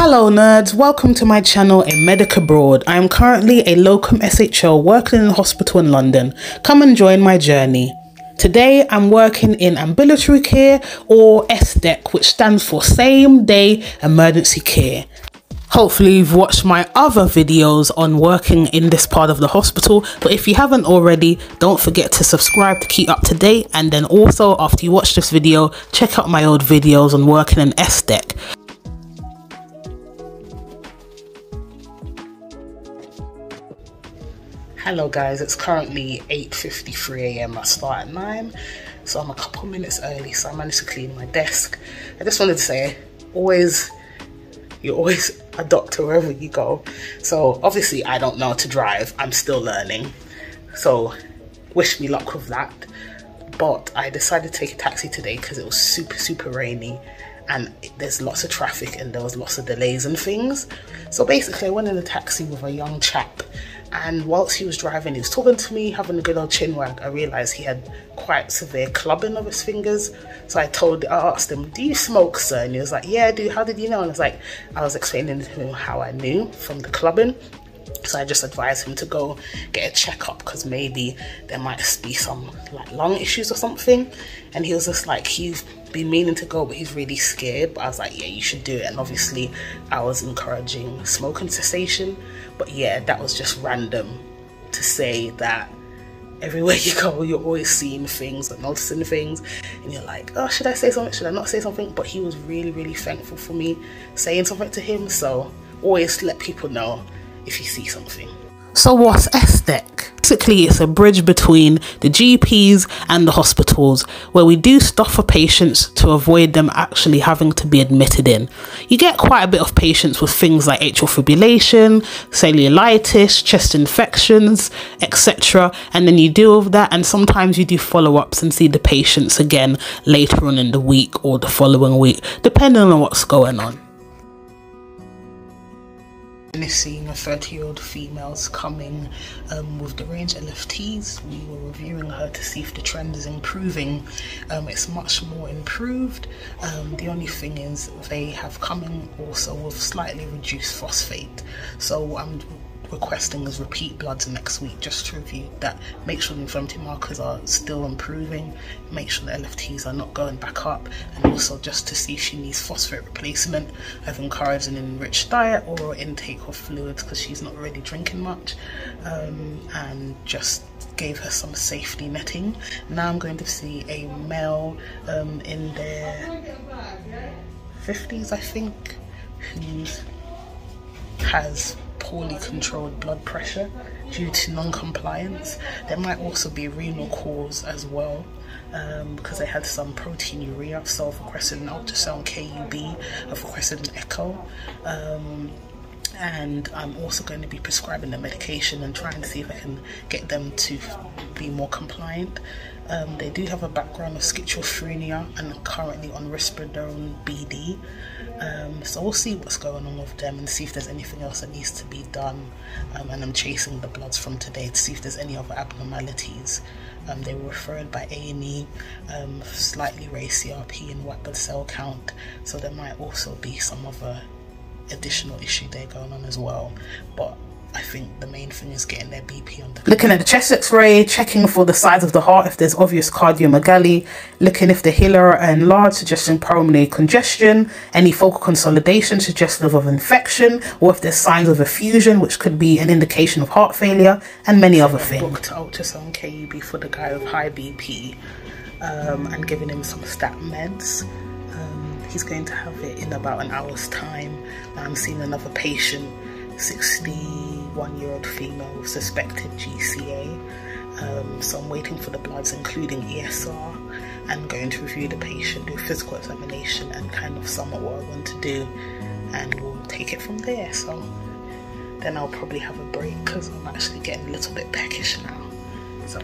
Hello nerds, welcome to my channel A Medic Abroad. I am currently a locum SHO working in a hospital in London. Come and join my journey. Today I'm working in ambulatory care or SDEC which stands for same day emergency care. Hopefully you've watched my other videos on working in this part of the hospital but if you haven't already don't forget to subscribe to keep up to date and then also after you watch this video check out my old videos on working in SDEC. Hello guys, it's currently 8.53am, I start at 9, so I'm a couple minutes early, so I managed to clean my desk. I just wanted to say, always, you're always a doctor wherever you go. So obviously I don't know how to drive, I'm still learning. So wish me luck with that. But I decided to take a taxi today because it was super, super rainy and there's lots of traffic and there was lots of delays and things. So basically I went in a taxi with a young chap and whilst he was driving he was talking to me having a good old chin wag. I realized he had quite severe clubbing of his fingers. So i told i asked him do you smoke sir? And he was like yeah i do. How did you know? And i was like i was explaining to him how i knew from the clubbing so I just advised him to go get a checkup because maybe there might be some like lung issues or something. And he was just like, he's been meaning to go, but he's really scared. But I was like, yeah, you should do it. And obviously, I was encouraging smoking cessation. But yeah, that was just random to say that everywhere you go, you're always seeing things and noticing things, and you're like, oh, should I say something? Should I not say something? But he was really, really thankful for me saying something to him. So always let people know if you see something. So what's SDEC? Basically, it's a bridge between the GPs and the hospitals where we do stuff for patients to avoid them actually having to be admitted in. You get quite a bit of patients with things like atrial fibrillation, cellulitis, chest infections, etc. And then you deal with that, and sometimes you do follow ups and see the patients again later on in the week or the following week, depending on what's going on seeing a 30 year old female's coming um, with range LFTs. We were reviewing her to see if the trend is improving. Um, it's much more improved. Um, the only thing is they have coming also with slightly reduced phosphate. So I'm requesting as repeat bloods next week just to review that, make sure the inflammatory markers are still improving, make sure the LFTs are not going back up, and also just to see if she needs phosphate replacement. I've encouraged an enriched diet or intake of fluids because she's not really drinking much, um, and just gave her some safety netting. Now I'm going to see a male um, in their 50s, I think, who has poorly controlled blood pressure due to non-compliance. There might also be renal cause as well um, because they had some proteinuria, so I've requested an ultrasound KUB, I've requested an echo. Um, and I'm also going to be prescribing the medication and trying to see if I can get them to be more compliant. Um, they do have a background of schizophrenia and currently on risperidone BD. Um, so we'll see what's going on with them and see if there's anything else that needs to be done. Um, and I'm chasing the bloods from today to see if there's any other abnormalities. Um, they were referred by A&E, um, slightly raised CRP and white blood cell count. So there might also be some other additional issue there going on as well. But I think the main thing is getting their BP under. Looking at the chest x-ray, checking for the size of the heart if there's obvious cardiomegaly, looking if the hilary are enlarged, suggesting pulmonary congestion, any focal consolidation suggestive of infection, or if there's signs of effusion, which could be an indication of heart failure, and many other things. Booked ultrasound KUB for the guy with high BP um, and giving him some stat meds. He's going to have it in about an hour's time. I'm seeing another patient 61 year old female suspected GCA. Um, so I'm waiting for the bloods, including ESR, and going to review the patient, do physical examination, and kind of sum up what I want to do, and we'll take it from there. So then I'll probably have a break because I'm actually getting a little bit peckish now. So.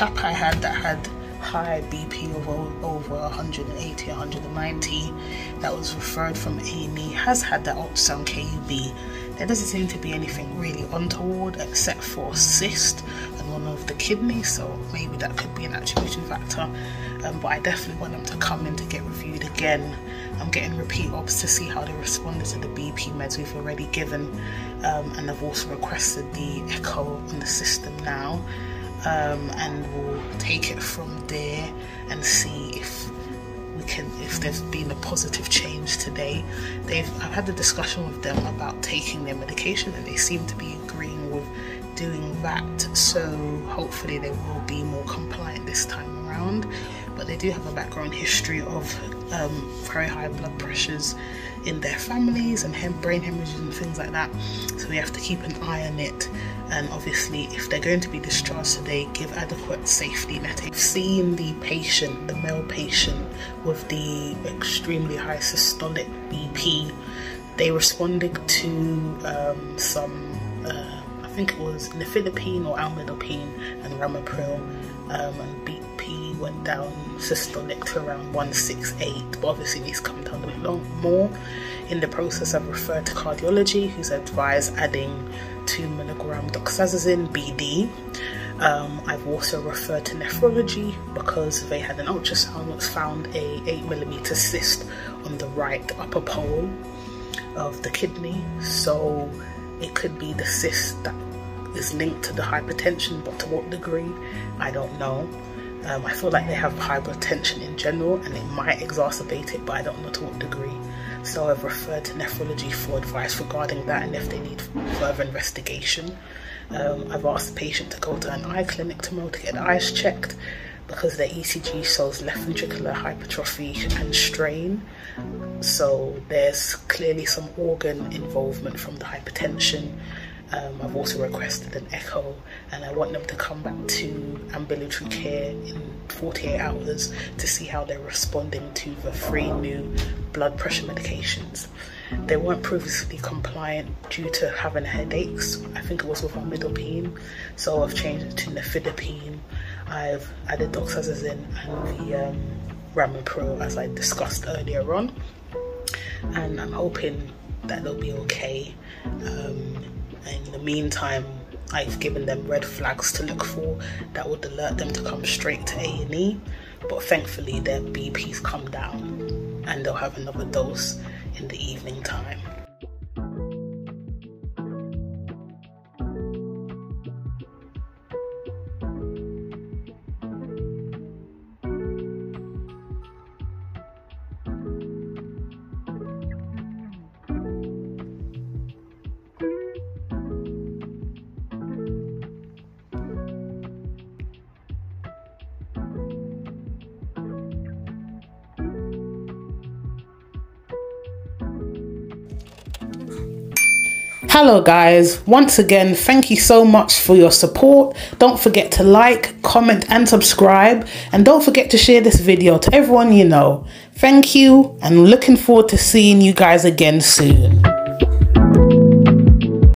Chap I had that had high BP of over 180, 190 that was referred from A&E has had that ultrasound KUB. There doesn't seem to be anything really untoward except for cyst and one of the kidneys, so maybe that could be an attribution factor. Um, but I definitely want them to come in to get reviewed again. I'm getting repeat ops to see how they responded to the BP meds we've already given, um, and I've also requested the echo on the system now um, and we'll take it from there and see if we can if there's been a positive change today. They've I've had a discussion with them about taking their medication and they seem to be agreeing with doing that so hopefully they will be more compliant this time around but they do have a background history of um, very high blood pressures in their families and hem- brain hemorrhages and things like that. So we have to keep an eye on it. And obviously, if they're going to be discharged today, give adequate safety netting. Seeing the patient, the male patient with the extremely high systolic BP, they responded to um, some, think it was nifedipine or amlodipine and Ramipril. um, and BP went down systolic to around 168, but obviously these come down a bit long, more. In the process, I've referred to cardiology, who's advised adding 2 milligram doxazosin BD. Um, I've also referred to nephrology because they had an ultrasound that's found a 8 millimeter cyst on the right upper pole of the kidney, so it could be the cyst that is linked to the hypertension, but to what degree, I don't know. Um, I feel like they have hypertension in general and it might exacerbate it, but I don't know to what degree. So I've referred to nephrology for advice regarding that and if they need further investigation. Um, I've asked the patient to go to an eye clinic tomorrow to get eyes checked because their ECG shows left ventricular hypertrophy and strain. So there's clearly some organ involvement from the hypertension um, I've also requested an echo and I want them to come back to ambulatory care in 48 hours to see how they're responding to the three new blood pressure medications. They weren't previously compliant due to having headaches. I think it was with amlodipine, so I've changed it to nifedipine. I've added doxazosin and the um, ramipril as I discussed earlier on, and I'm hoping that they'll be okay. Um, and in the meantime I've given them red flags to look for that would alert them to come straight to A&E but thankfully their BP's come down and they'll have another dose in the evening time. Hello, guys. Once again, thank you so much for your support. Don't forget to like, comment, and subscribe. And don't forget to share this video to everyone you know. Thank you, and looking forward to seeing you guys again soon.